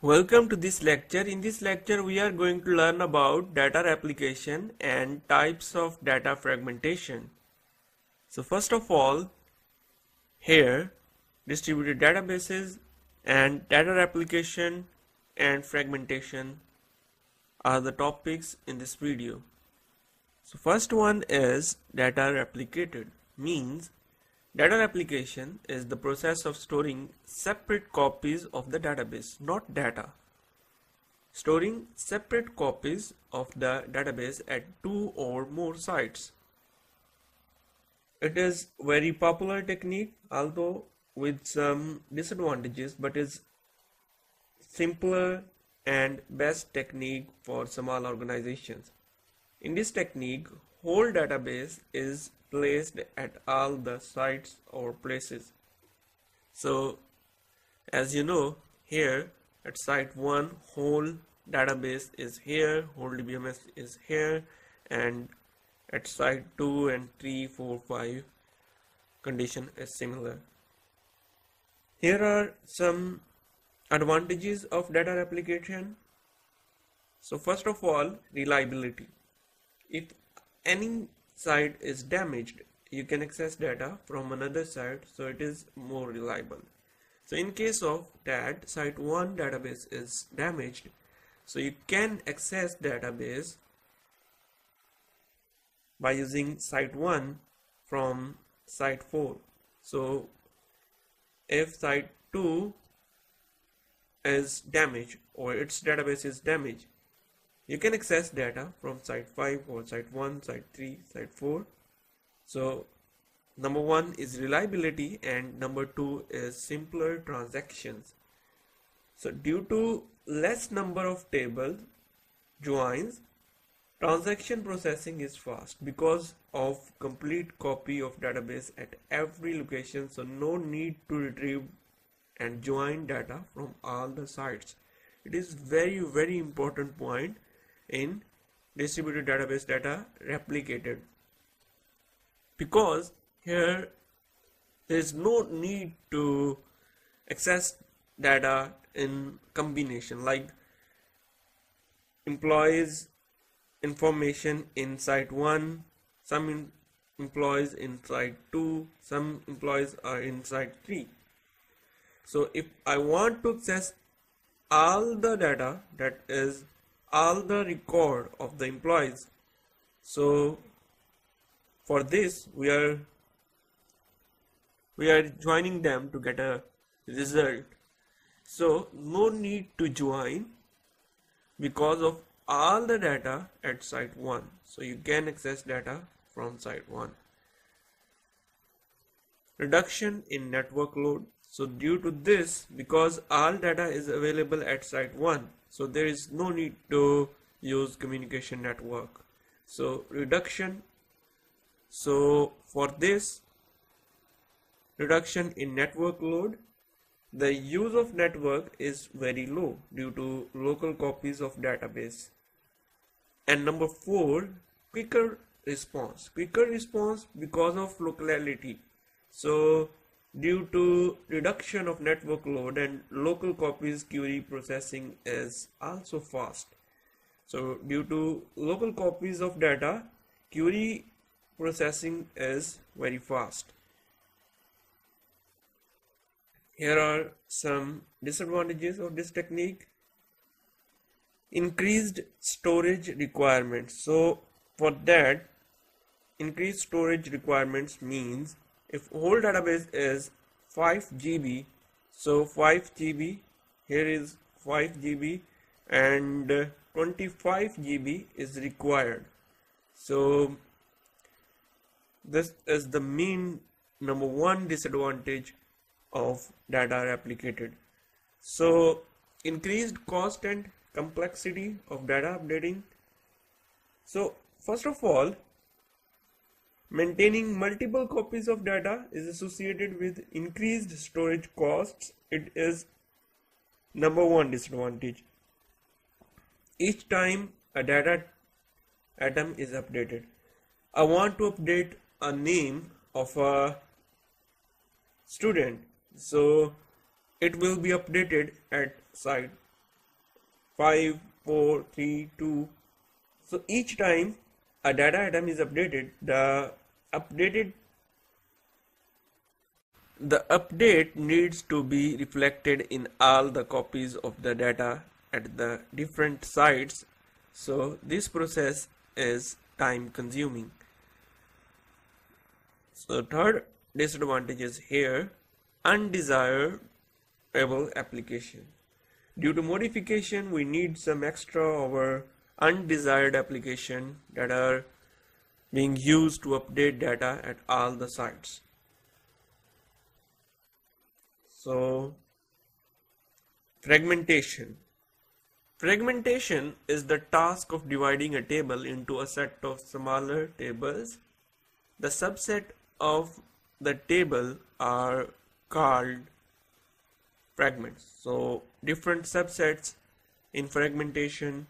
Welcome to this lecture. In this lecture we are going to learn about data replication and types of data fragmentation. So first of all here distributed databases and data replication and fragmentation are the topics in this video. So first one is data replicated means Data replication is the process of storing separate copies of the database, not data. Storing separate copies of the database at two or more sites. It is very popular technique although with some disadvantages but is simpler and best technique for small organizations. In this technique, whole database is placed at all the sites or places. So as you know here at site 1 whole database is here, whole DBMS is here and at site 2 and 3, 4, 5 condition is similar. Here are some advantages of data replication. So first of all reliability. If any site is damaged you can access data from another site so it is more reliable. So in case of that site 1 database is damaged so you can access database by using site 1 from site 4 so if site 2 is damaged or its database is damaged you can access data from site 5 or site 1 site 3 site 4 so number one is reliability and number two is simpler transactions. So due to less number of tables joins transaction processing is fast because of complete copy of database at every location. So no need to retrieve and join data from all the sites. It is very very important point in distributed database data replicated. Because here there is no need to access data in combination like employees information in site 1 some employees in site 2 some employees are in site 3 so if I want to access all the data that is all the record of the employees. So for this we are we are joining them to get a result. So no need to join because of all the data at site 1 so you can access data from site 1 reduction in network load so due to this because all data is available at site 1 so there is no need to use communication network. So reduction. So for this reduction in network load the use of network is very low due to local copies of database. And number four quicker response. Quicker response because of locality. So Due to reduction of network load and local copies query processing is also fast. So due to local copies of data, query processing is very fast. Here are some disadvantages of this technique. Increased storage requirements. So for that, increased storage requirements means if whole database is 5 GB so 5 GB here is 5 GB and 25 GB is required. So this is the main number one disadvantage of data replicated. So increased cost and complexity of data updating. So first of all Maintaining multiple copies of data is associated with increased storage costs. It is number one disadvantage. Each time a data item is updated, I want to update a name of a student. So it will be updated at site 5 4 3 2 so each time a data item is updated. The updated the update needs to be reflected in all the copies of the data at the different sites. So this process is time consuming. So third disadvantage is here undesirable application. Due to modification we need some extra or undesired application that are being used to update data at all the sites so fragmentation. Fragmentation is the task of dividing a table into a set of smaller tables. The subset of the table are called fragments. So different subsets in fragmentation.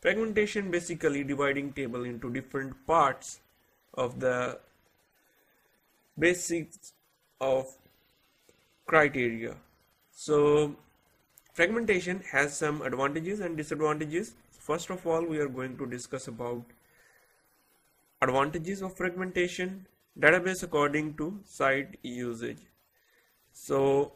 Fragmentation basically dividing table into different parts of the basics of criteria. So fragmentation has some advantages and disadvantages. First of all, we are going to discuss about advantages of fragmentation, database according to site usage. So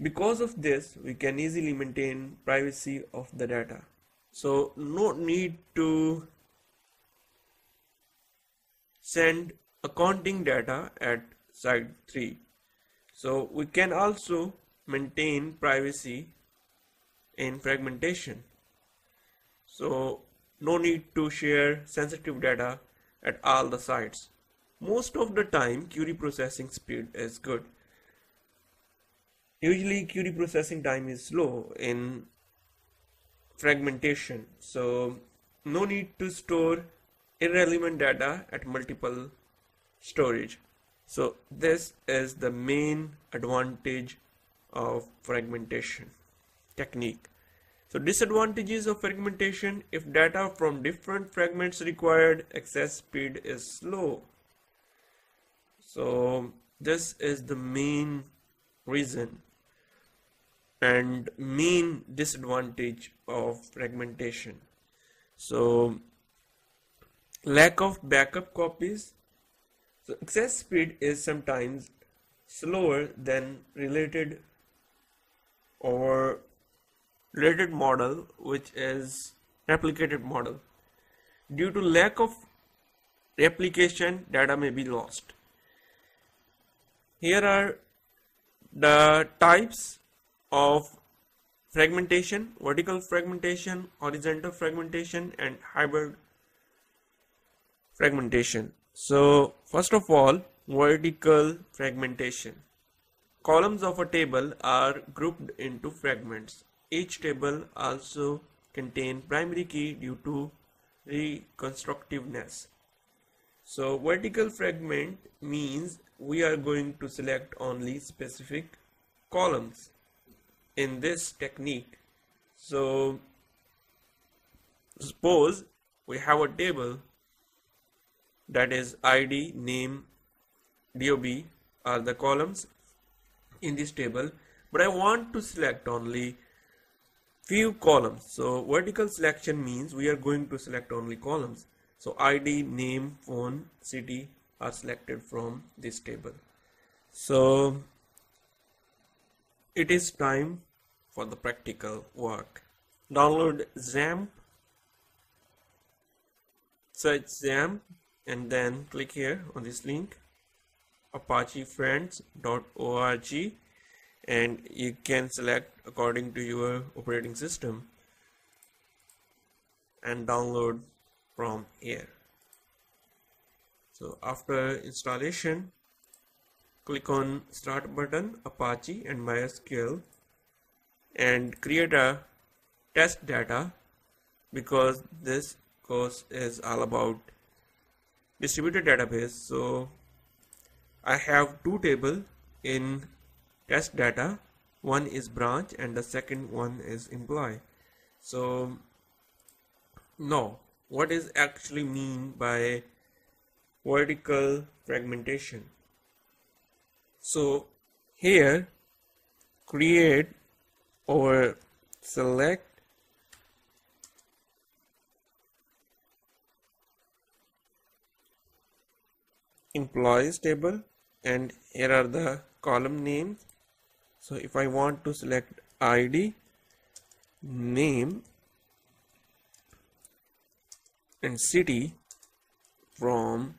because of this, we can easily maintain privacy of the data. So no need to send accounting data at site 3 so we can also maintain privacy in fragmentation. So no need to share sensitive data at all the sites. Most of the time query processing speed is good. Usually query processing time is slow in fragmentation. So no need to store irrelevant data at multiple storage. So this is the main advantage of fragmentation technique. So disadvantages of fragmentation if data from different fragments required access speed is slow. So this is the main reason and main disadvantage of fragmentation. So lack of backup copies so access speed is sometimes slower than related or related model which is replicated model. Due to lack of replication data may be lost. Here are the types of fragmentation, vertical fragmentation, horizontal fragmentation and hybrid fragmentation. So first of all, vertical fragmentation. Columns of a table are grouped into fragments. Each table also contain primary key due to reconstructiveness. So vertical fragment means we are going to select only specific columns in this technique. So suppose we have a table that is id name dob are the columns in this table but I want to select only few columns. So vertical selection means we are going to select only columns. So id name phone city are selected from this table. So it is time for the practical work. Download XAMPP search XAMPP and then click here on this link apachefriends.org and you can select according to your operating system and download from here. So after installation click on start button apache and mysql and create a test data because this course is all about distributed database. So I have two table in test data. One is branch and the second one is employee. So now what is actually mean by vertical fragmentation? So here create or select employees table and here are the column names. So if I want to select ID name and city from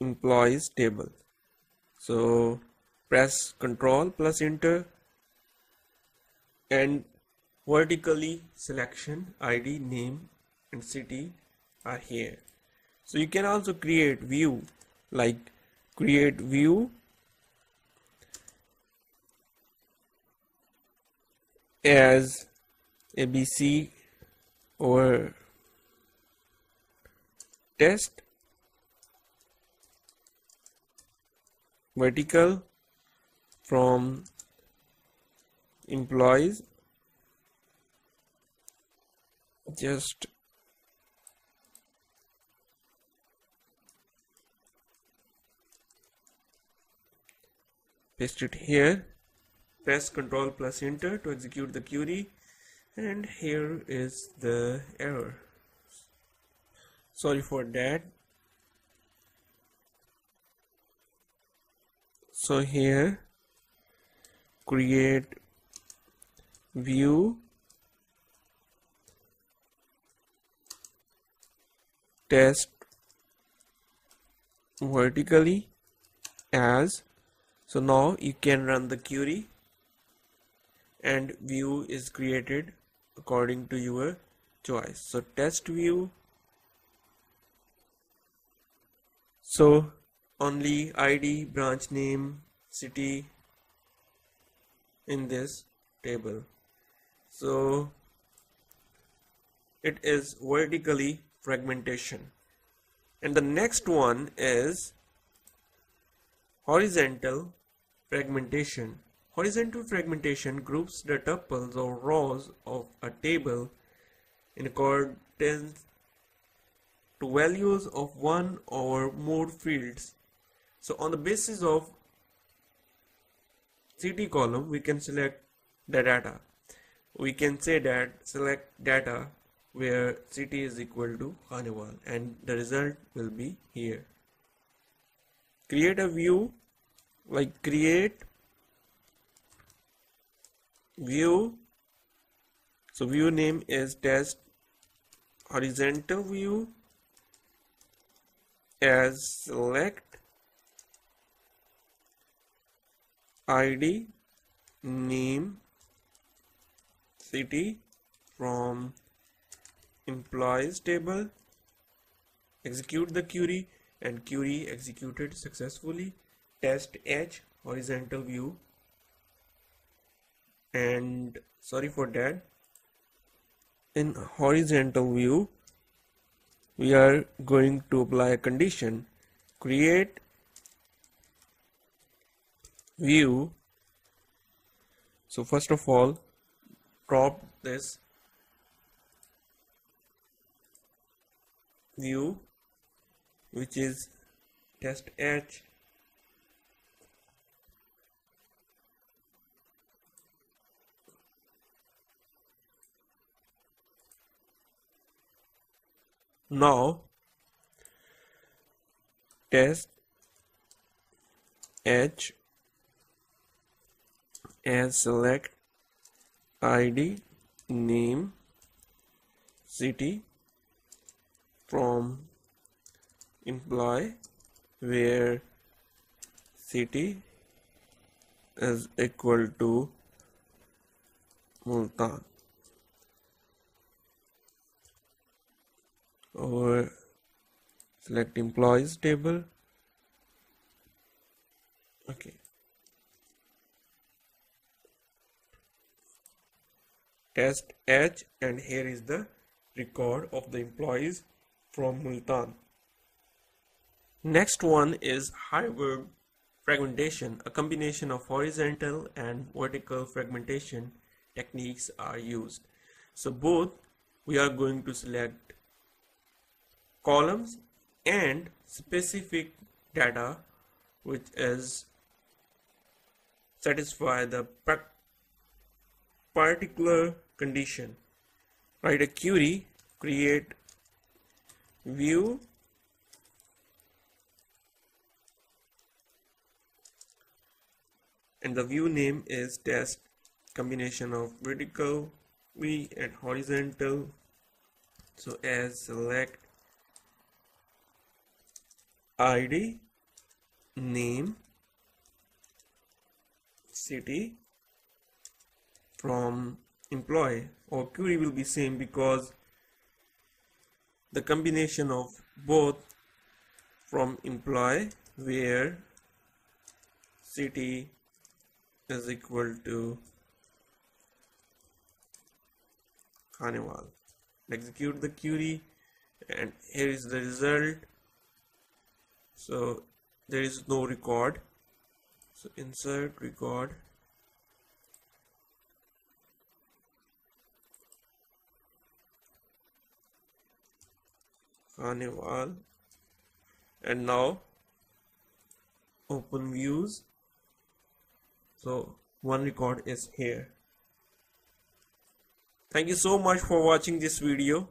employees table. So press control plus enter and vertically selection ID name and city are here. So you can also create view like create view as ABC or test vertical from employees. Just paste it here. Press ctrl plus enter to execute the query. And here is the error. Sorry for that. So here create view test vertically as so now you can run the query and view is created according to your choice. So test view. So only id branch name city in this table. So it is vertically fragmentation. And the next one is horizontal fragmentation. Horizontal fragmentation groups the tuples or rows of a table in accordance to values of one or more fields. So on the basis of city column, we can select the data. We can say that select data where city is equal to Khanewal and the result will be here. Create a view like create view so view name is test horizontal view as select id name city from employees table execute the query and query executed successfully test h horizontal view and sorry for that in horizontal view we are going to apply a condition create view. So first of all drop this view which is test h. Now test h and select id name city from employee where city is equal to Multan. Or select employees table. Okay test h and here is the record of the employees from Multan. Next one is hybrid fragmentation. A combination of horizontal and vertical fragmentation techniques are used. So both we are going to select columns and specific data which is satisfy the particular condition. Write a query create view. And the view name is test combination of vertical V and horizontal. So as select ID name city from employee or query will be same because the combination of both from employee where city is equal to Khanewal. Execute the query and here is the result. So there is no record. So insert record Khanewal. And now open views. So one record is here. Thank you so much for watching this video